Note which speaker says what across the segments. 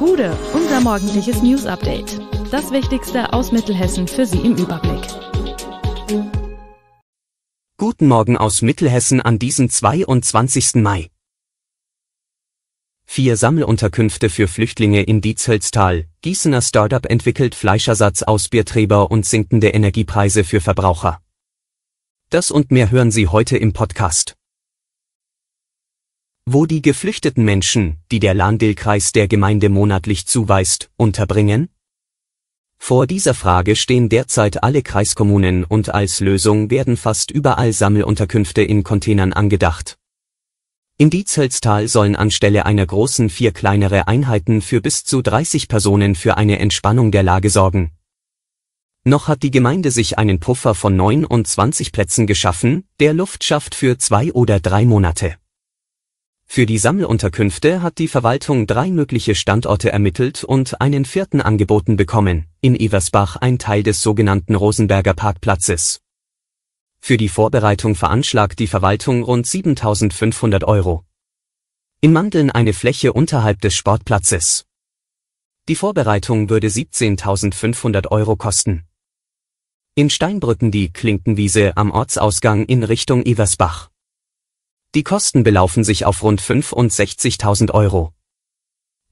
Speaker 1: Gude, unser morgendliches News Update. Das Wichtigste aus Mittelhessen für Sie im Überblick.
Speaker 2: Guten Morgen aus Mittelhessen an diesem 22. Mai. Vier Sammelunterkünfte für Flüchtlinge in Dietzhölztal. Gießener Startup entwickelt Fleischersatz aus Bierträber und sinkende Energiepreise für Verbraucher. Das und mehr hören Sie heute im Podcast. Wo die geflüchteten Menschen, die der Lahndil-Kreis der Gemeinde monatlich zuweist, unterbringen? Vor dieser Frage stehen derzeit alle Kreiskommunen und als Lösung werden fast überall Sammelunterkünfte in Containern angedacht. In Dietzelstal sollen anstelle einer großen vier kleinere Einheiten für bis zu 30 Personen für eine Entspannung der Lage sorgen. Noch hat die Gemeinde sich einen Puffer von 29 Plätzen geschaffen, der Luft schafft für zwei oder drei Monate. Für die Sammelunterkünfte hat die Verwaltung drei mögliche Standorte ermittelt und einen vierten angeboten bekommen, in Eversbach ein Teil des sogenannten Rosenberger Parkplatzes. Für die Vorbereitung veranschlagt die Verwaltung rund 7500 Euro. In Mandeln eine Fläche unterhalb des Sportplatzes. Die Vorbereitung würde 17.500 Euro kosten. In Steinbrücken die Klinkenwiese am Ortsausgang in Richtung Eversbach. Die Kosten belaufen sich auf rund 65.000 Euro.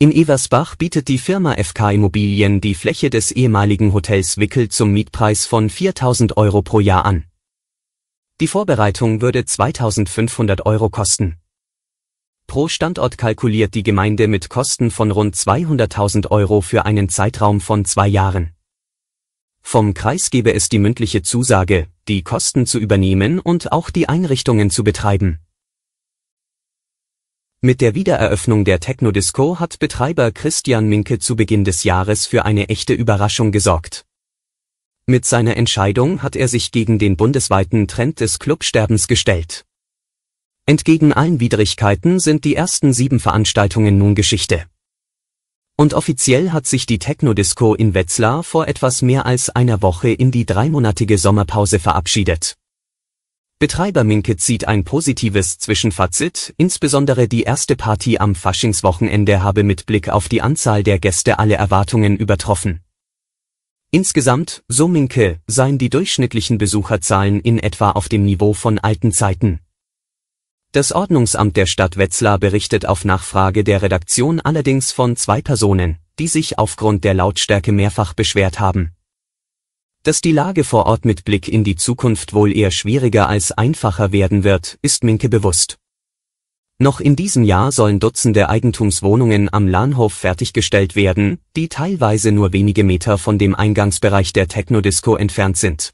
Speaker 2: In Eversbach bietet die Firma FK Immobilien die Fläche des ehemaligen Hotels Wickel zum Mietpreis von 4.000 Euro pro Jahr an. Die Vorbereitung würde 2.500 Euro kosten. Pro Standort kalkuliert die Gemeinde mit Kosten von rund 200.000 Euro für einen Zeitraum von zwei Jahren. Vom Kreis gebe es die mündliche Zusage, die Kosten zu übernehmen und auch die Einrichtungen zu betreiben. Mit der Wiedereröffnung der Techno-Disco hat Betreiber Christian Minke zu Beginn des Jahres für eine echte Überraschung gesorgt. Mit seiner Entscheidung hat er sich gegen den bundesweiten Trend des Clubsterbens gestellt. Entgegen allen Widrigkeiten sind die ersten sieben Veranstaltungen nun Geschichte. Und offiziell hat sich die Techno-Disco in Wetzlar vor etwas mehr als einer Woche in die dreimonatige Sommerpause verabschiedet. Betreiber Minke zieht ein positives Zwischenfazit, insbesondere die erste Party am Faschingswochenende habe mit Blick auf die Anzahl der Gäste alle Erwartungen übertroffen. Insgesamt, so Minke, seien die durchschnittlichen Besucherzahlen in etwa auf dem Niveau von alten Zeiten. Das Ordnungsamt der Stadt Wetzlar berichtet auf Nachfrage der Redaktion allerdings von zwei Personen, die sich aufgrund der Lautstärke mehrfach beschwert haben. Dass die Lage vor Ort mit Blick in die Zukunft wohl eher schwieriger als einfacher werden wird, ist Minke bewusst. Noch in diesem Jahr sollen Dutzende Eigentumswohnungen am Lahnhof fertiggestellt werden, die teilweise nur wenige Meter von dem Eingangsbereich der Technodisco entfernt sind.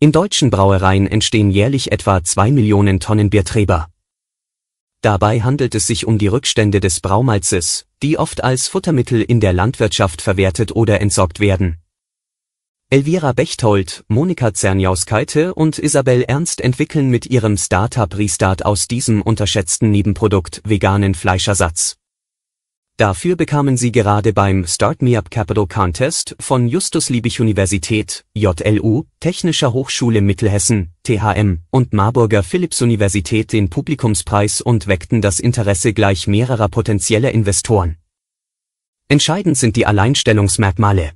Speaker 2: In deutschen Brauereien entstehen jährlich etwa zwei Millionen Tonnen Bierträber. Dabei handelt es sich um die Rückstände des Braumalzes, die oft als Futtermittel in der Landwirtschaft verwertet oder entsorgt werden. Elvira Bechtold, Monika Zernjauskaite und Isabel Ernst entwickeln mit ihrem Startup Restart aus diesem unterschätzten Nebenprodukt veganen Fleischersatz. Dafür bekamen sie gerade beim Start Me Up Capital Contest von Justus Liebig Universität, JLU, Technischer Hochschule Mittelhessen, THM und Marburger Philipps Universität den Publikumspreis und weckten das Interesse gleich mehrerer potenzieller Investoren. Entscheidend sind die Alleinstellungsmerkmale.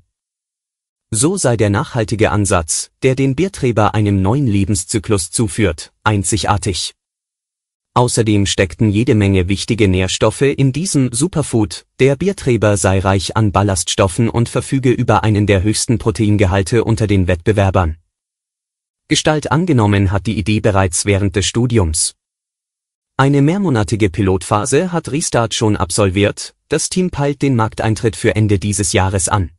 Speaker 2: So sei der nachhaltige Ansatz, der den Bierträber einem neuen Lebenszyklus zuführt, einzigartig. Außerdem steckten jede Menge wichtige Nährstoffe in diesem Superfood, der Bierträber sei reich an Ballaststoffen und verfüge über einen der höchsten Proteingehalte unter den Wettbewerbern. Gestalt angenommen hat die Idee bereits während des Studiums. Eine mehrmonatige Pilotphase hat Restart schon absolviert, das Team peilt den Markteintritt für Ende dieses Jahres an.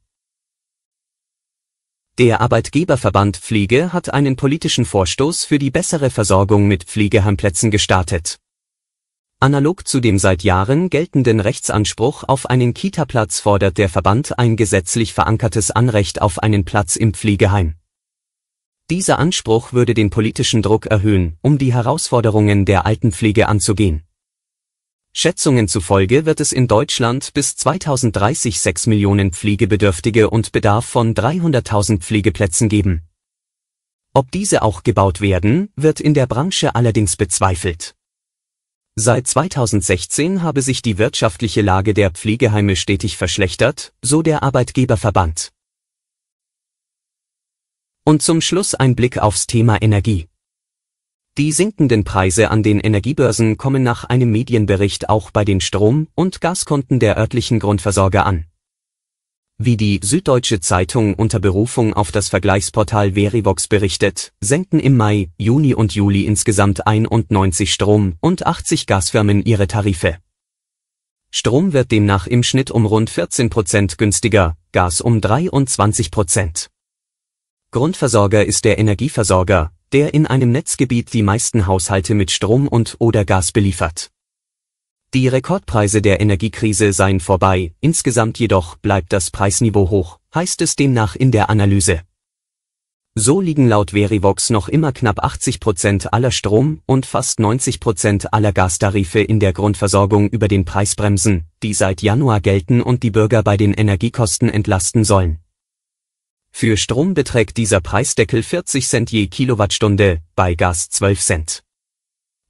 Speaker 2: Der Arbeitgeberverband Pflege hat einen politischen Vorstoß für die bessere Versorgung mit Pflegeheimplätzen gestartet. Analog zu dem seit Jahren geltenden Rechtsanspruch auf einen Kita-Platz fordert der Verband ein gesetzlich verankertes Anrecht auf einen Platz im Pflegeheim. Dieser Anspruch würde den politischen Druck erhöhen, um die Herausforderungen der Altenpflege anzugehen. Schätzungen zufolge wird es in Deutschland bis 2030 6 Millionen Pflegebedürftige und Bedarf von 300.000 Pflegeplätzen geben. Ob diese auch gebaut werden, wird in der Branche allerdings bezweifelt. Seit 2016 habe sich die wirtschaftliche Lage der Pflegeheime stetig verschlechtert, so der Arbeitgeberverband. Und zum Schluss ein Blick aufs Thema Energie. Die sinkenden Preise an den Energiebörsen kommen nach einem Medienbericht auch bei den Strom- und Gaskonten der örtlichen Grundversorger an. Wie die Süddeutsche Zeitung unter Berufung auf das Vergleichsportal Verivox berichtet, senken im Mai, Juni und Juli insgesamt 91 Strom- und 80 Gasfirmen ihre Tarife. Strom wird demnach im Schnitt um rund 14 Prozent günstiger, Gas um 23 Prozent. Grundversorger ist der Energieversorger, der in einem Netzgebiet die meisten Haushalte mit Strom und oder Gas beliefert. Die Rekordpreise der Energiekrise seien vorbei, insgesamt jedoch bleibt das Preisniveau hoch, heißt es demnach in der Analyse. So liegen laut Verivox noch immer knapp 80 Prozent aller Strom- und fast 90 Prozent aller Gastarife in der Grundversorgung über den Preisbremsen, die seit Januar gelten und die Bürger bei den Energiekosten entlasten sollen. Für Strom beträgt dieser Preisdeckel 40 Cent je Kilowattstunde, bei Gas 12 Cent.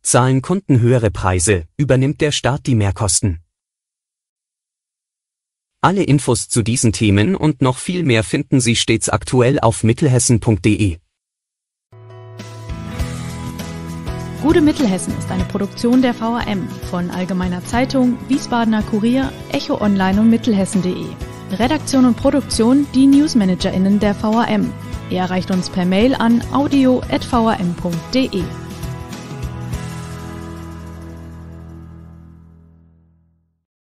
Speaker 2: Zahlen Kunden höhere Preise, übernimmt der Staat die Mehrkosten. Alle Infos zu diesen Themen und noch viel mehr finden Sie stets aktuell auf mittelhessen.de.
Speaker 1: Gute Mittelhessen ist eine Produktion der VRM von Allgemeiner Zeitung, Wiesbadener Kurier, Echo Online und Mittelhessen.de. Redaktion und Produktion die NewsmanagerInnen der VRM. Ihr erreicht uns per Mail an audio.vrm.de.